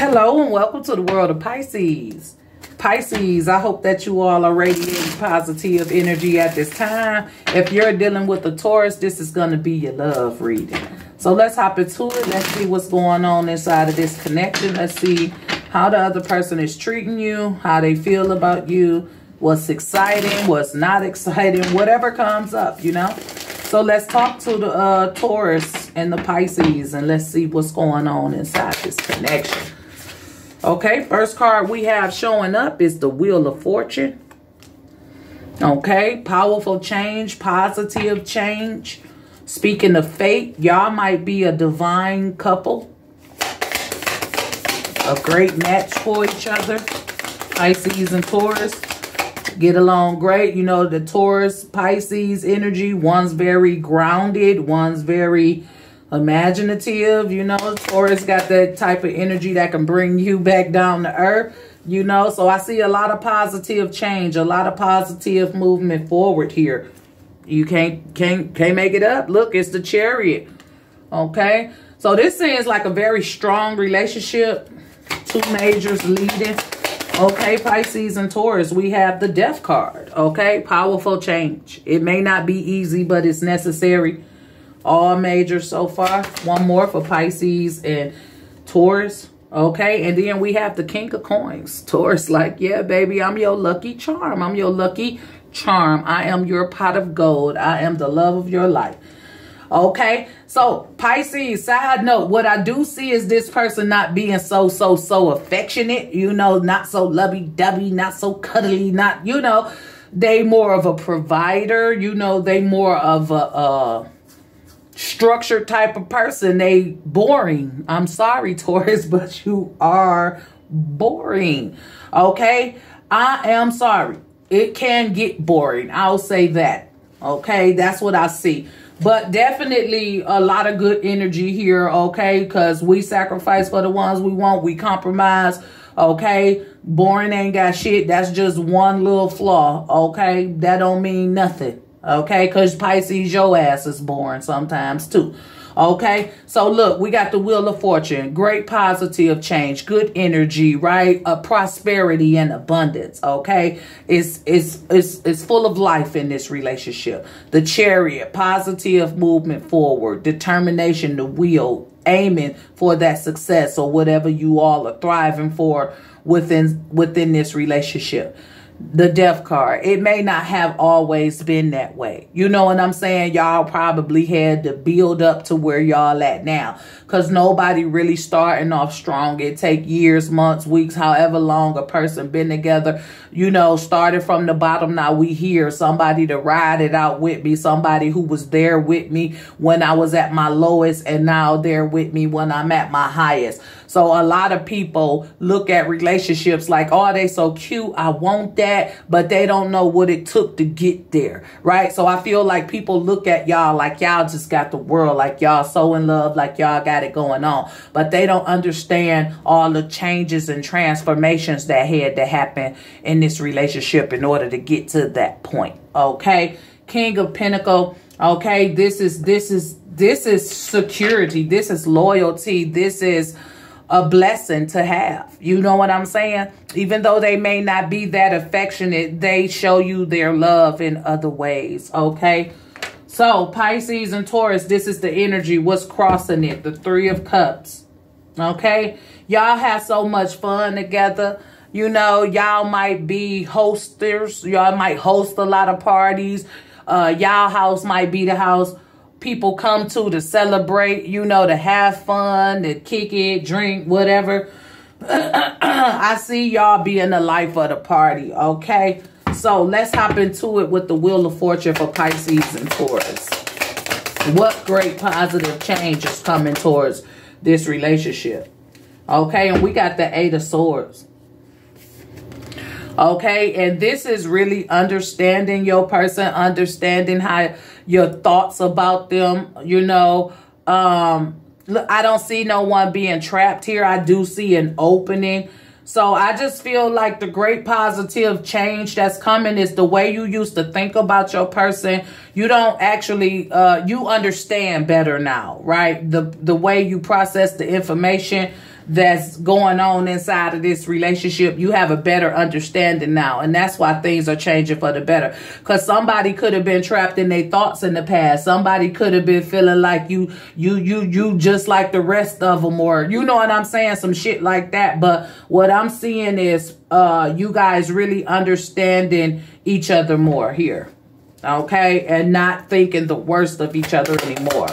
Hello and welcome to the world of Pisces. Pisces, I hope that you all are radiating positive energy at this time. If you're dealing with a Taurus, this is going to be your love reading. So let's hop into it. Let's see what's going on inside of this connection. Let's see how the other person is treating you, how they feel about you, what's exciting, what's not exciting, whatever comes up, you know. So let's talk to the uh, Taurus and the Pisces and let's see what's going on inside this connection. Okay, first card we have showing up is the Wheel of Fortune. Okay, powerful change, positive change. Speaking of fate, y'all might be a divine couple. A great match for each other. Pisces and Taurus get along great. You know, the Taurus, Pisces energy, one's very grounded, one's very imaginative. You know, Taurus got that type of energy that can bring you back down to earth. You know, so I see a lot of positive change, a lot of positive movement forward here. You can't can't can't make it up. Look, it's the chariot. Okay. So this seems like a very strong relationship. Two majors leading. Okay, Pisces and Taurus, we have the death card. Okay, powerful change. It may not be easy, but it's necessary all major so far. One more for Pisces and Taurus. Okay, and then we have the King of Coins. Taurus like, yeah, baby, I'm your lucky charm. I'm your lucky charm. I am your pot of gold. I am the love of your life. Okay, so Pisces, side note, what I do see is this person not being so, so, so affectionate, you know, not so lovey-dovey, not so cuddly, not, you know, they more of a provider, you know, they more of a, uh, structured type of person. They boring. I'm sorry, Taurus, but you are boring. Okay? I am sorry. It can get boring. I'll say that. Okay? That's what I see. But definitely a lot of good energy here, okay? Because we sacrifice for the ones we want. We compromise, okay? Boring ain't got shit. That's just one little flaw, okay? That don't mean nothing. Okay, because Pisces, your ass is born sometimes too. Okay, so look, we got the Wheel of Fortune, great positive change, good energy, right? A prosperity and abundance. Okay, it's it's it's it's full of life in this relationship. The Chariot, positive movement forward, determination, the wheel, aiming for that success or whatever you all are thriving for within within this relationship the death card. It may not have always been that way. You know what I'm saying? Y'all probably had to build up to where y'all at now. Cause nobody really starting off strong. It take years, months, weeks, however long a person been together. You know, started from the bottom. Now we here. Somebody to ride it out with me. Somebody who was there with me when I was at my lowest and now there with me when I'm at my highest. So a lot of people look at relationships like, oh, they so cute. I want that. But they don't know what it took to get there. Right. So I feel like people look at y'all like y'all just got the world, like y'all so in love, like y'all got it going on. But they don't understand all the changes and transformations that had to happen in this relationship in order to get to that point. Okay. King of Pentacle. Okay. This is, this is, this is security. This is loyalty. This is a blessing to have. You know what I'm saying? Even though they may not be that affectionate, they show you their love in other ways, okay? So, Pisces and Taurus, this is the energy. What's crossing it? The Three of Cups, okay? Y'all have so much fun together. You know, y'all might be hosters. Y'all might host a lot of parties. Uh, y'all house might be the house people come to to celebrate, you know, to have fun, to kick it, drink, whatever. I see y'all being the life of the party, okay? So let's hop into it with the Wheel of Fortune for Pisces and Taurus. What great positive change is coming towards this relationship? Okay, and we got the Eight of Swords. Okay, and this is really understanding your person, understanding how your thoughts about them, you know. Um, I don't see no one being trapped here. I do see an opening. So I just feel like the great positive change that's coming is the way you used to think about your person. You don't actually, uh, you understand better now, right? The, the way you process the information, that's going on inside of this relationship, you have a better understanding now. And that's why things are changing for the better. Because somebody could have been trapped in their thoughts in the past. Somebody could have been feeling like you, you, you, you just like the rest of them, or you know what I'm saying? Some shit like that. But what I'm seeing is, uh, you guys really understanding each other more here. Okay. And not thinking the worst of each other anymore.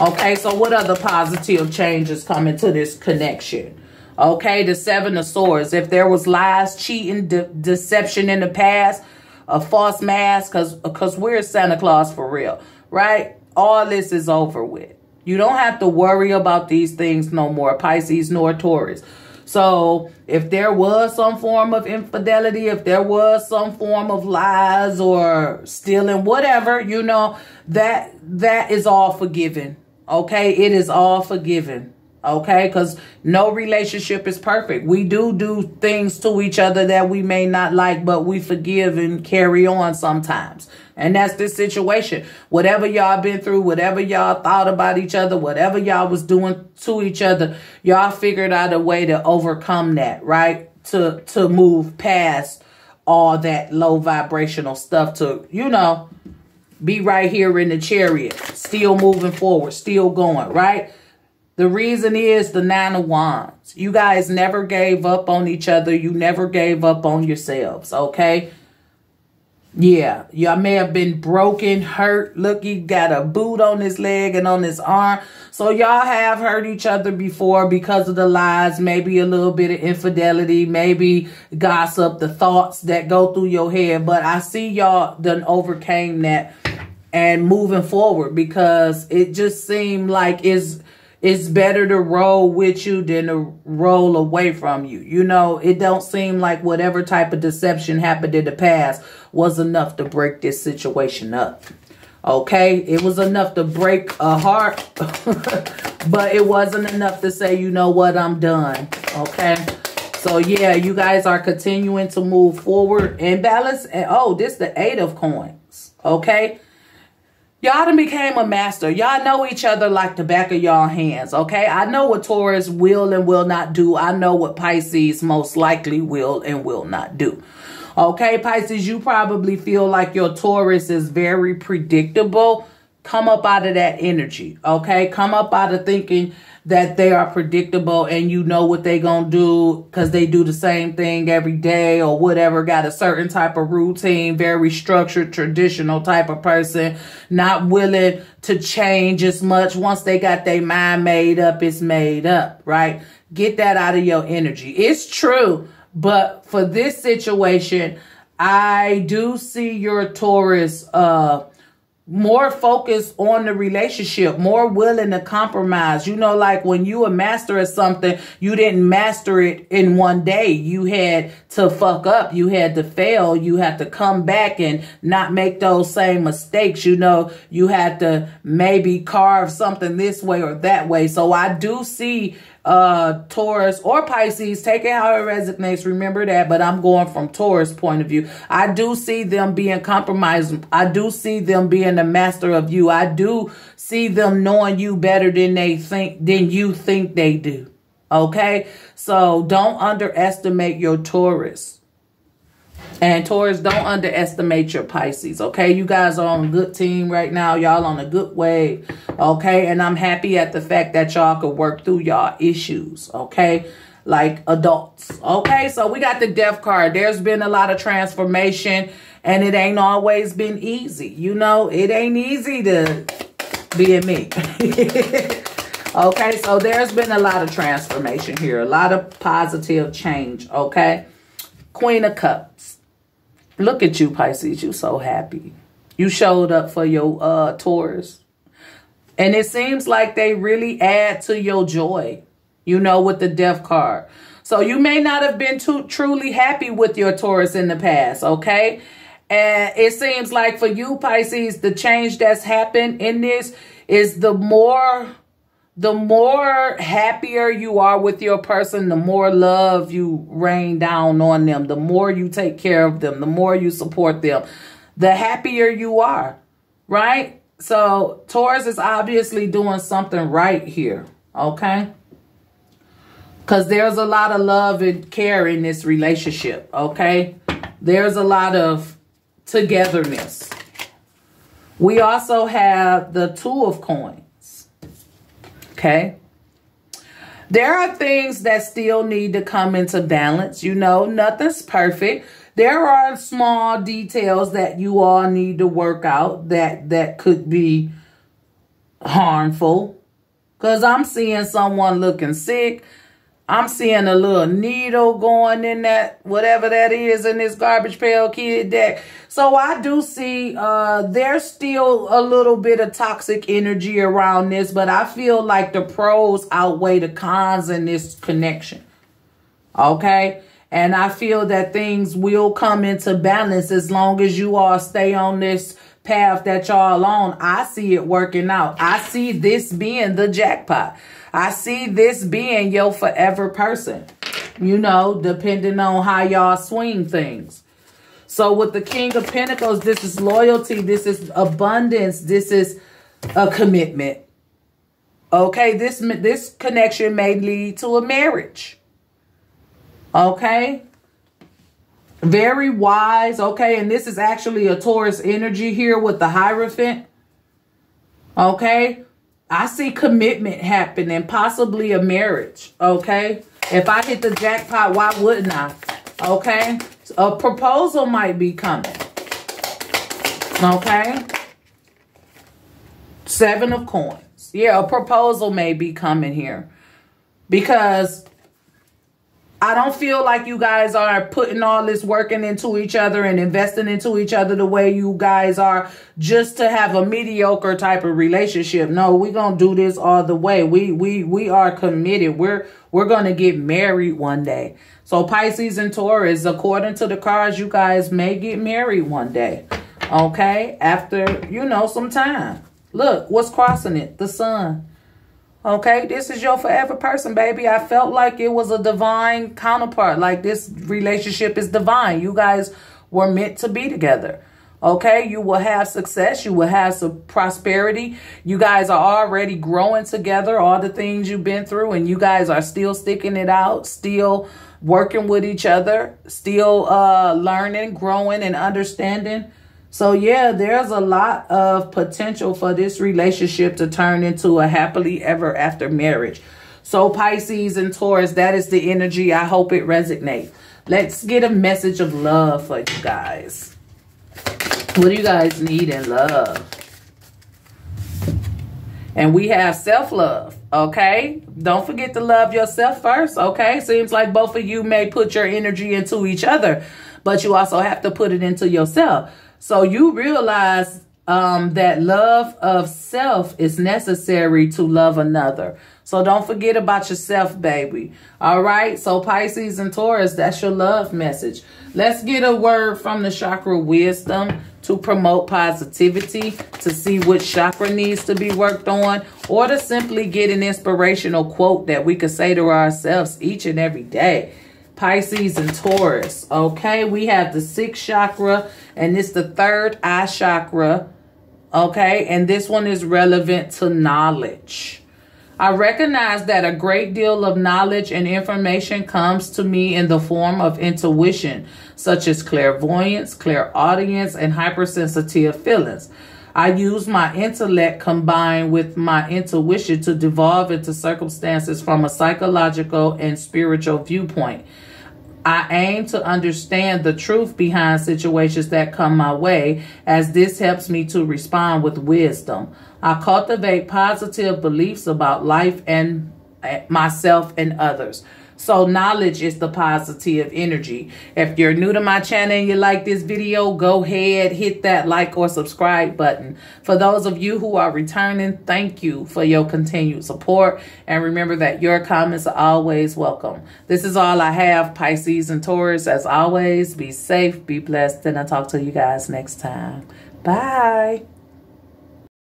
Okay, so what other positive changes coming to this connection? Okay, the seven of swords. If there was lies, cheating, de deception in the past, a false mask, because because we're Santa Claus for real, right? All this is over with. You don't have to worry about these things no more, Pisces nor Taurus. So if there was some form of infidelity, if there was some form of lies or stealing, whatever, you know, that that is all forgiven. Okay, it is all forgiven. Okay, because no relationship is perfect. We do do things to each other that we may not like, but we forgive and carry on sometimes. And that's this situation. Whatever y'all been through, whatever y'all thought about each other, whatever y'all was doing to each other, y'all figured out a way to overcome that, right? To to move past all that low vibrational stuff to, you know, be right here in the chariot, still moving forward, still going, right? The reason is the Nine of Wands. You guys never gave up on each other. You never gave up on yourselves, okay? Yeah, y'all may have been broken, hurt. Look, he got a boot on his leg and on his arm. So y'all have hurt each other before because of the lies, maybe a little bit of infidelity, maybe gossip, the thoughts that go through your head. But I see y'all done overcame that and moving forward because it just seemed like it's it's better to roll with you than to roll away from you. You know, it don't seem like whatever type of deception happened in the past was enough to break this situation up. Okay, it was enough to break a heart, but it wasn't enough to say, you know what, I'm done. Okay, so yeah, you guys are continuing to move forward and balance. And oh, this is the eight of coins. Okay, Y'all done became a master. Y'all know each other like the back of y'all hands, okay? I know what Taurus will and will not do. I know what Pisces most likely will and will not do. Okay, Pisces, you probably feel like your Taurus is very predictable. Come up out of that energy, okay? Come up out of thinking that they are predictable and you know what they gonna do because they do the same thing every day or whatever got a certain type of routine very structured traditional type of person not willing to change as much. Once they got their mind made up it's made up right? Get that out of your energy. It's true but for this situation i do see your taurus uh more focused on the relationship, more willing to compromise. You know, like when you a master at something, you didn't master it in one day. You had to fuck up. You had to fail. You had to come back and not make those same mistakes. You know, you had to maybe carve something this way or that way. So I do see uh Taurus or Pisces, take it how it resonates. Remember that, but I'm going from Taurus point of view. I do see them being compromised. I do see them being the master of you. I do see them knowing you better than they think than you think they do. Okay? So don't underestimate your Taurus. And Taurus, don't underestimate your Pisces, okay? You guys are on a good team right now. Y'all on a good way, okay? And I'm happy at the fact that y'all could work through y'all issues, okay? Like adults, okay? So we got the death card. There's been a lot of transformation and it ain't always been easy. You know, it ain't easy to be a me. okay, so there's been a lot of transformation here. A lot of positive change, okay? Queen of Cups. Look at you, Pisces. You so happy. You showed up for your uh Taurus. And it seems like they really add to your joy, you know, with the death card. So you may not have been too truly happy with your Taurus in the past, okay? And it seems like for you, Pisces, the change that's happened in this is the more the more happier you are with your person, the more love you rain down on them, the more you take care of them, the more you support them, the happier you are, right? So Taurus is obviously doing something right here, okay? Because there's a lot of love and care in this relationship, okay? There's a lot of togetherness. We also have the Two of Coins, okay? There are things that still need to come into balance. You know, nothing's perfect. There are small details that you all need to work out that that could be harmful. Because I'm seeing someone looking sick. I'm seeing a little needle going in that, whatever that is in this garbage pail kid deck. So I do see uh, there's still a little bit of toxic energy around this, but I feel like the pros outweigh the cons in this connection. Okay? And I feel that things will come into balance as long as you all stay on this path that y'all on. I see it working out. I see this being the jackpot. I see this being your forever person, you know, depending on how y'all swing things. So with the King of Pentacles, this is loyalty. This is abundance. This is a commitment. Okay, this, this connection may lead to a marriage. Okay. Very wise. Okay. And this is actually a Taurus energy here with the Hierophant. Okay. I see commitment happening, possibly a marriage, okay? If I hit the jackpot, why wouldn't I? Okay? A proposal might be coming. Okay? Seven of coins. Yeah, a proposal may be coming here. Because I don't feel like you guys are putting all this working into each other and investing into each other the way you guys are just to have a mediocre type of relationship. No, we're going to do this all the way. We we we are committed. We're we're going to get married one day. So Pisces and Taurus, according to the cards, you guys may get married one day. Okay? After, you know, some time. Look, what's crossing it? The sun. Okay, this is your forever person, baby. I felt like it was a divine counterpart. Like this relationship is divine. You guys were meant to be together. Okay, you will have success. You will have some prosperity. You guys are already growing together, all the things you've been through, and you guys are still sticking it out, still working with each other, still uh, learning, growing, and understanding. So yeah, there's a lot of potential for this relationship to turn into a happily ever after marriage. So Pisces and Taurus, that is the energy. I hope it resonates. Let's get a message of love for you guys. What do you guys need in love? And we have self-love, okay? Don't forget to love yourself first, okay? Seems like both of you may put your energy into each other, but you also have to put it into yourself. So you realize um, that love of self is necessary to love another. So don't forget about yourself, baby. All right. So Pisces and Taurus, that's your love message. Let's get a word from the chakra wisdom to promote positivity, to see what chakra needs to be worked on, or to simply get an inspirational quote that we could say to ourselves each and every day. Pisces and Taurus. Okay, we have the sixth chakra and it's the third eye chakra. Okay, and this one is relevant to knowledge. I recognize that a great deal of knowledge and information comes to me in the form of intuition, such as clairvoyance, clairaudience, and hypersensitive feelings. I use my intellect combined with my intuition to devolve into circumstances from a psychological and spiritual viewpoint. I aim to understand the truth behind situations that come my way, as this helps me to respond with wisdom. I cultivate positive beliefs about life and eh, myself and others. So knowledge is the positive energy. If you're new to my channel and you like this video, go ahead, hit that like or subscribe button. For those of you who are returning, thank you for your continued support. And remember that your comments are always welcome. This is all I have, Pisces and Taurus. As always, be safe, be blessed, and I'll talk to you guys next time. Bye.